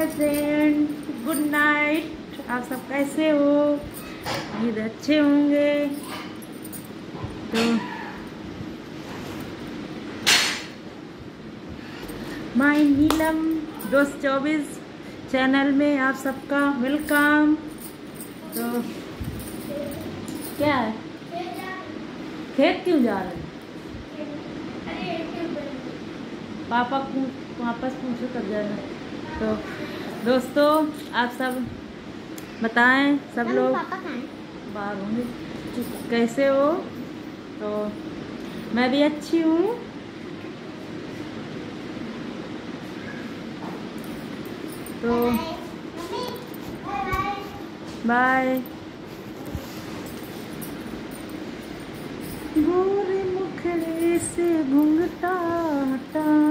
Hi friend, good night. आप सब कैसे हो? उम्मीद अच्छे होंगे। तो माई नीलम, दोस्त चौबीस चैनल में आप सबका वेलकम। तो क्या है? खेत क्यों जा रहे पापा वापस पूछो तब जाना। तो दोस्तों आप सब बताएँ सब लोग। बाहर होंगे। कैसे हो? तो मैं भी अच्छी हूँ। तो बाय। गोरे मुखड़े से घुंघटा हटाने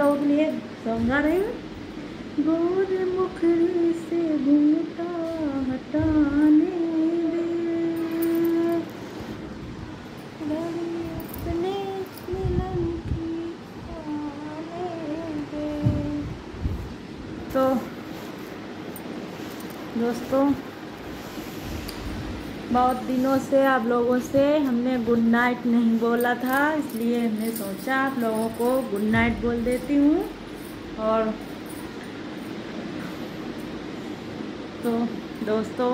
लोगों के लिए सॉन्ग रही हूँ। गोरे मुखड़े से घूमता हटाने तो दोस्तों बहुत दिनों से आप लोगों से हमने गुड नाइट नहीं बोला था, इसलिए हमने सोचा आप लोगों को गुड नाइट बोल देती हूँ। और तो दोस्तों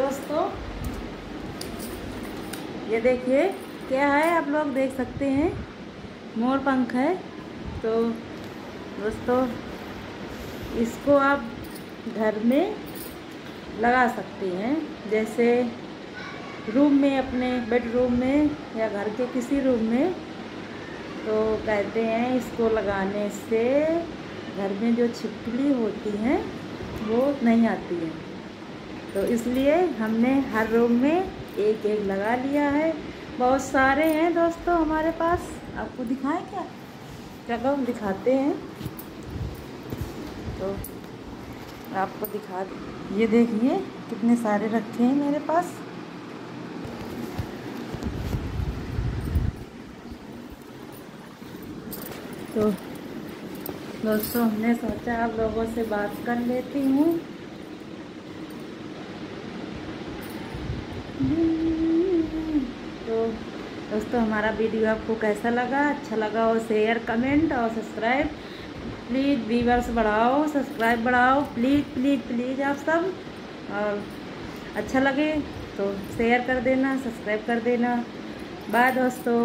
दोस्तों, ये देखिए, क्या है आप लोग देख सकते हैं। मोर पंख है तो दोस्तों, इसको आप घर में लगा सकते हैं। जैसे रूम में, अपने बेडरूम में या घर के किसी रूम में तो कहते हैं इसको लगाने से घर में जो छिपकली होती हैं, वो नहीं आती है। तो इसलिए हमने हर रूम में एक एक लगा लिया है। बहुत सारे हैं दोस्तों हमारे पास। आपको दिखाएँ क्या? चलो हम दिखाते हैं। तो आपको दिखा ये देखिए कितने सारे रखे हैं मेरे पास। तो दोस्तों हमने सोचा आप लोगों से बात कर लेती हूँ। तो दोस्तों, हमारा वीडियो आपको कैसा लगा? अच्छा लगा हो शेयर कमेंट और सब्सक्राइब प्लीज़ व्यूवर्स बढ़ाओ सब्सक्राइब बढ़ाओ. प्लीज़ प्लीज़ प्लीज़ आप सब. और अच्छा लगे तो शेयर कर देना सब्सक्राइब कर देना. बाय दोस्तों.